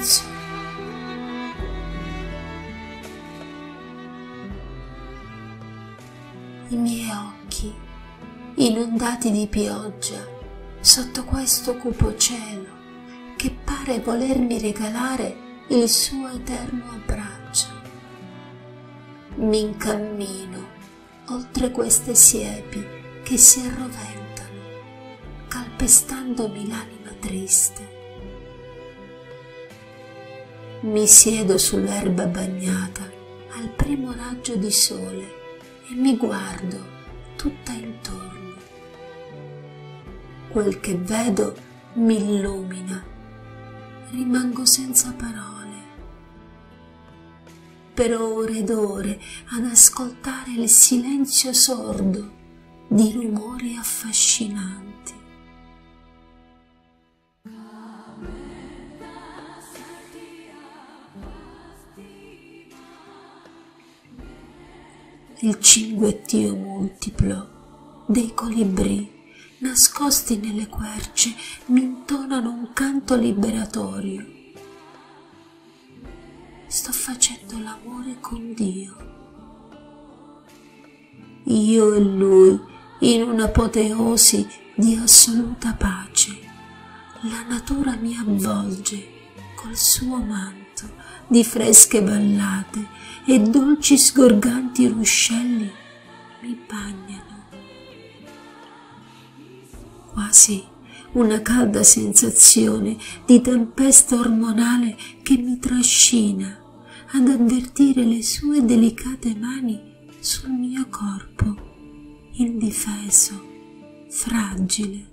silenzio. I miei occhi, inondati di pioggia, sotto questo cupo cielo, che pare volermi regalare il suo eterno abbraccio. Mi incammino oltre queste siepi che si arroventano, calpestandomi l'anima triste. Mi siedo sull'erba bagnata al primo raggio di sole e mi guardo tutta intorno. Quel che vedo mi illumina rimango senza parole. Per ore ed ore ad ascoltare il silenzio sordo di rumori affascinanti. Il cinguettio multiplo dei colibrì nascosti nelle querce, mi intonano un canto liberatorio. Sto facendo l'amore con Dio. Io e Lui in un'apoteosi di assoluta pace. La natura mi avvolge col suo manto di fresche ballate e dolci sgorganti ruscelli mi bagnano quasi una calda sensazione di tempesta ormonale che mi trascina ad avvertire le sue delicate mani sul mio corpo, indifeso, fragile.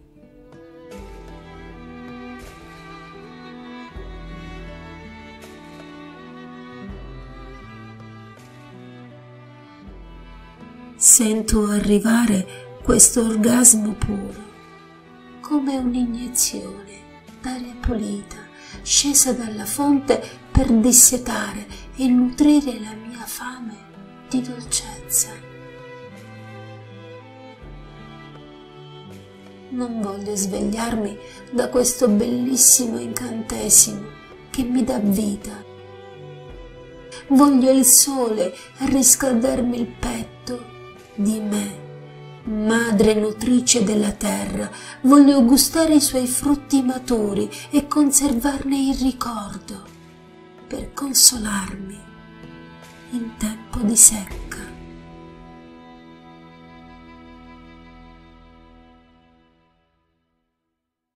Sento arrivare questo orgasmo puro come un'iniezione d'aria pulita scesa dalla fonte per dissetare e nutrire la mia fame di dolcezza. Non voglio svegliarmi da questo bellissimo incantesimo che mi dà vita. Voglio il sole riscaldarmi il petto di me Madre nutrice della terra, voglio gustare i suoi frutti maturi e conservarne il ricordo per consolarmi in tempo di secco.